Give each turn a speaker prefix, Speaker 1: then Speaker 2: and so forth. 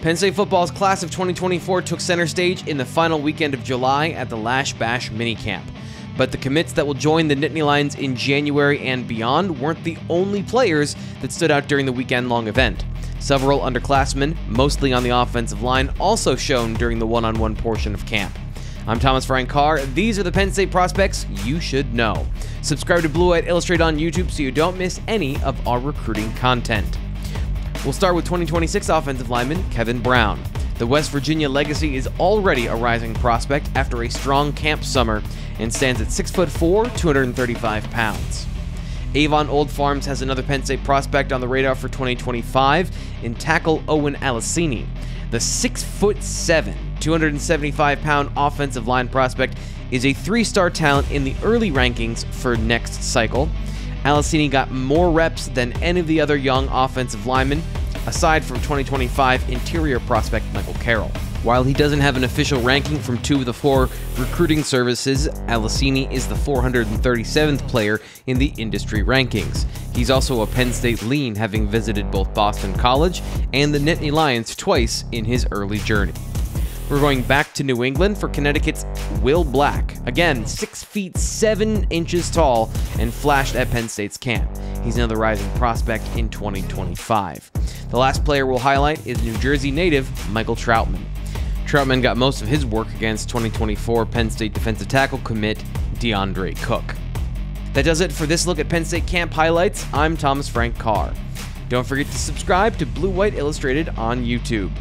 Speaker 1: Penn State football's class of 2024 took center stage in the final weekend of July at the Lasch Bash minicamp. But the commits that will join the Nittany Lions in January and beyond weren't the only players that stood out during the weekend long event. Several underclassmen, mostly on the offensive line, also shone during the one on one portion of camp. I'm Thomas Frank Carr. These are the Penn State prospects you should know. Subscribe to Blue White Illustrated on YouTube so you don't miss any of our recruiting content. We'll start with 2026 offensive lineman Kevin Brown. The West Virginia legacy is already a rising prospect after a strong camp summer and stands at 6'4, 235 pounds. Avon Old Farms has another Penn State prospect on the radar for 2025 in tackle Owen Aliciene. The 6'7, 275 pound offensive line prospect is a three star talent in the early rankings for next cycle. Aliciene got more reps than any of the other young offensive linemen, aside from 2025 interior prospect Michael Carroll. While he doesn't have an official ranking from two of the four recruiting services, Aliciene is the 437th player in the industry rankings. He's also a Penn State lean, having visited both Boston College and the Nittany Lions twice in his early journey. We're going back to New England for Connecticut's Will Black. Again, 6 feet 7 inches tall and flashed at Penn State's camp. He's another rising prospect in 2025. The last player we'll highlight is New Jersey native Michael Troutman. Troutman got most of his work against 2024 Penn State defensive tackle commit DeAndre Cook. That does it for this look at Penn State camp highlights. I'm Thomas Frank Carr. Don't forget to subscribe to Blue White Illustrated on YouTube.